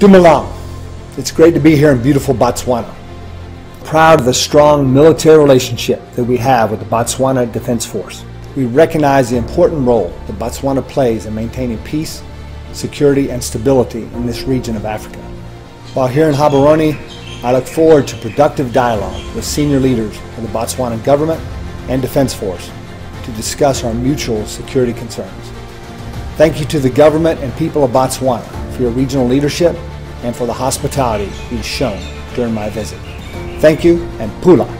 Dumelang. It's great to be here in beautiful Botswana. Proud of the strong military relationship that we have with the Botswana Defense Force. We recognize the important role that Botswana plays in maintaining peace, security, and stability in this region of Africa. While here in Gaborone, I look forward to productive dialogue with senior leaders of the Botswana government and Defense Force to discuss our mutual security concerns. Thank you to the government and people of Botswana for your regional leadership and for the hospitality you've shown during my visit. Thank you and Pula.